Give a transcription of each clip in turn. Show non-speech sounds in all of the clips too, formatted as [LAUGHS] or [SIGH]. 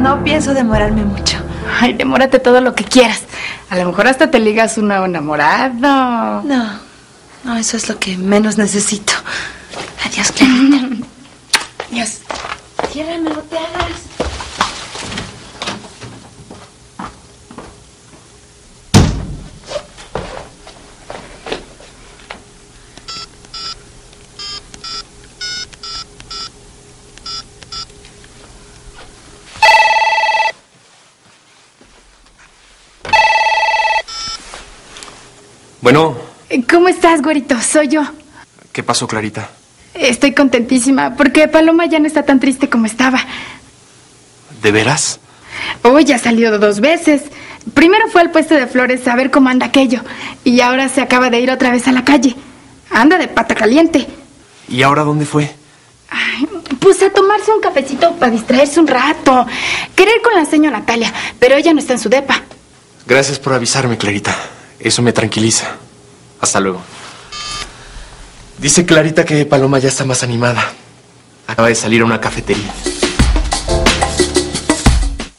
No pienso demorarme mucho. Ay, demórate todo lo que quieras. A lo mejor hasta te ligas un nuevo enamorado. No, no, eso es lo que menos necesito. Adiós, Clarita. [LAUGHS] Adiós. Ciérrame, no te hagas. Bueno, ¿Cómo estás, güerito? Soy yo. ¿qué pasó, Clarita? Estoy contentísima porque Paloma ya no está tan triste como estaba. ¿De veras? Hoy ya ha salido dos veces. Primero fue al puesto de flores a ver cómo anda aquello. Y ahora se acaba de ir otra vez a la calle. Anda de pata caliente. ¿Y ahora dónde fue? Ay, pues a tomarse un cafecito para distraerse un rato. Querer con la señora Natalia, pero ella no está en su depa. Gracias por avisarme, Clarita. Eso me tranquiliza. Hasta luego. Dice Clarita que Paloma ya está más animada. Acaba de salir a una cafetería.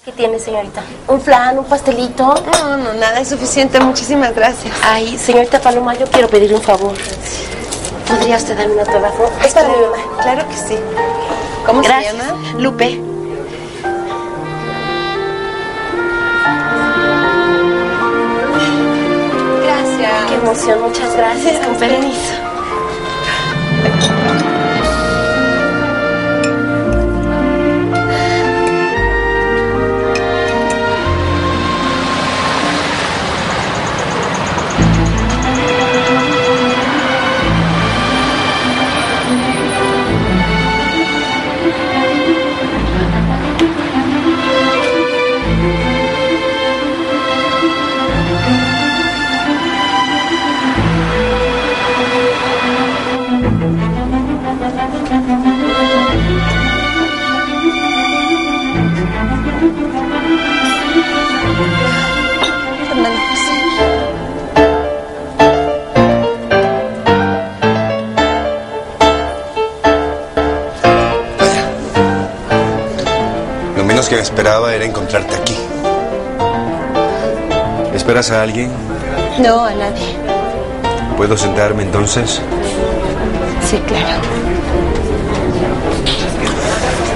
¿Qué tiene, señorita? ¿Un flan, un pastelito? No, no, nada es suficiente. Muchísimas gracias. Ay, señorita Paloma, yo quiero pedir un favor. ¿Podría usted darme un autógrafo? Es para mi mamá. Claro que sí. ¿Cómo Gracias. se llama? Lupe. Muchas gracias. Con permiso. Menos que me esperaba era encontrarte aquí. ¿Esperas a alguien? No, a nadie. ¿Puedo sentarme entonces? Sí, claro.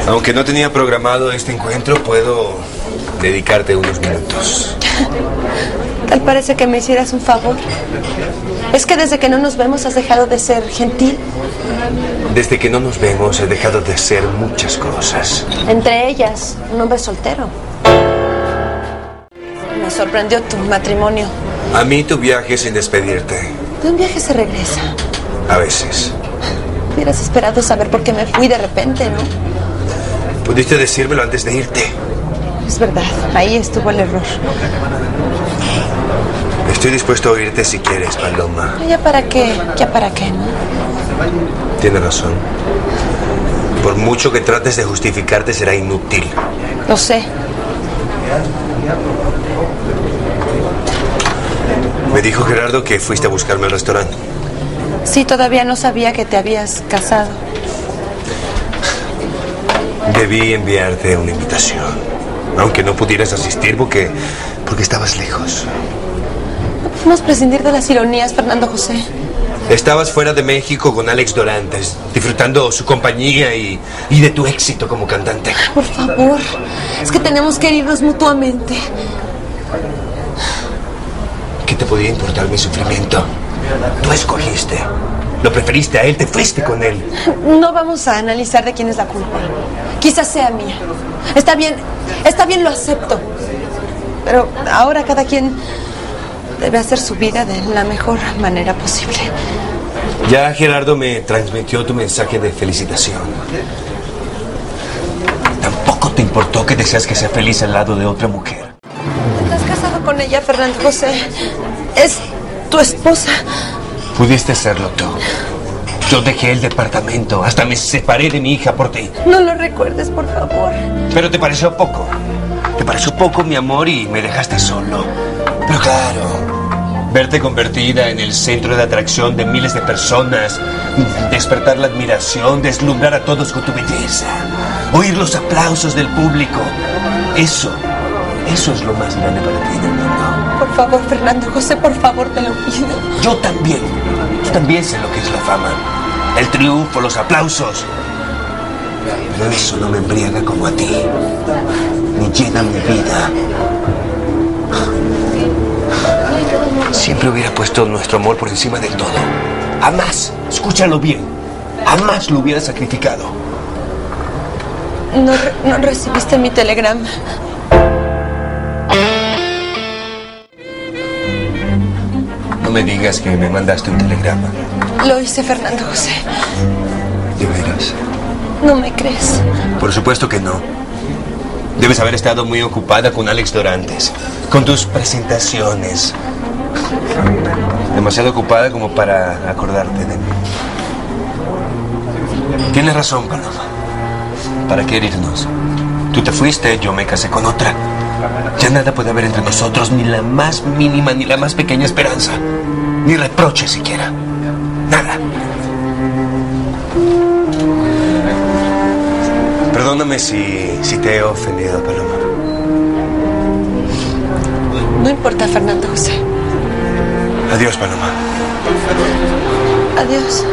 Aunque no tenía programado este encuentro, puedo dedicarte unos minutos. [LAUGHS] Tal parece que me hicieras un favor. Es que desde que no nos vemos has dejado de ser gentil. Desde que no nos vemos he dejado de ser muchas cosas. Entre ellas, un hombre soltero. Me sorprendió tu matrimonio. A mí tu viaje sin despedirte. De un viaje se regresa. A veces. Hubieras esperado saber por qué me fui de repente, ¿no? Pudiste decírmelo antes de irte. Es verdad, ahí estuvo el error. Estoy dispuesto a oírte si quieres, Paloma. ¿Ya para qué? ¿Ya para qué, no? Tienes razón. Por mucho que trates de justificarte, será inútil. Lo sé. Me dijo Gerardo que fuiste a buscarme al restaurante. Sí, todavía no sabía que te habías casado. Debí enviarte una invitación, aunque no pudieras asistir porque, porque estabas lejos. No podemos prescindir de las ironías, Fernando José. Estabas fuera de México con Alex Dorantes, disfrutando su compañía y, y de tu éxito como cantante. Por favor, es que tenemos que irnos mutuamente. ¿Qué te podía importar mi sufrimiento? Tú escogiste. Lo preferiste a él, te fuiste con él. No vamos a analizar de quién es la culpa. Quizás sea mía. Está bien, está bien, lo acepto. Pero ahora cada quien debe hacer su vida de la mejor manera posible. Ya Gerardo me transmitió tu mensaje de felicitación. Tampoco te importó que deseas que sea feliz al lado de otra mujer. ¿Estás casado con ella, Fernando José? Es tu esposa. Pudiste hacerlo tú. Yo dejé el departamento, hasta me separé de mi hija por ti. No lo recuerdes, por favor. Pero te pareció poco. Te pareció poco, mi amor, y me dejaste solo. Pero claro, verte convertida en el centro de atracción de miles de personas, despertar la admiración, deslumbrar a todos con tu belleza, oír los aplausos del público. Eso, eso es lo más grande para ti en el mundo. Por favor, Fernando José, por favor, te lo pido. Yo también, yo también sé lo que es la fama. El triunfo, los aplausos. Pero eso no me embriaga como a ti. Ni llena mi vida. Siempre hubiera puesto nuestro amor por encima del todo. Jamás, escúchalo bien, jamás lo hubiera sacrificado. No, no recibiste mi telegrama. No me digas que me mandaste un telegrama. Lo hice, Fernando José. ¿De veras? ¿No me crees? Por supuesto que no. Debes haber estado muy ocupada con Alex Dorantes, con tus presentaciones. Demasiado ocupada como para acordarte de mí. Tienes razón, Paloma. ¿Para qué herirnos? Tú te fuiste, yo me casé con otra. Ya nada puede haber entre nosotros, ni la más mínima, ni la más pequeña esperanza. Ni reproche siquiera. Nada. Perdóname si, si te he ofendido, Paloma. No importa, Fernando José. Adiós, Paloma. Adiós.